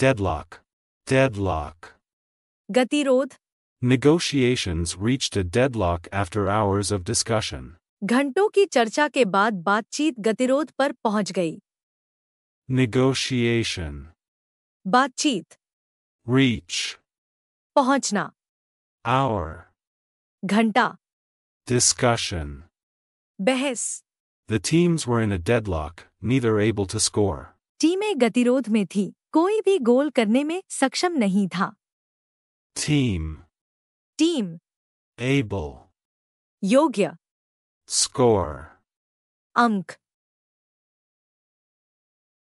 Deadlock. Deadlock. गतिरोध Negotiations reached a deadlock after hours of discussion. घंटों की चर्चा के बाद बातचीत गतिरोध पर पहुंच गई Negotiation. Reach. बातचीत पहुंचना Hour. घंटा Discussion. बहस The teams were in a deadlock, neither able to score. टीमें गतिरोध में थी कोई भी गोल करने में सक्षम नहीं था। टीम टीम एबो योग्य। स्कोर अंक।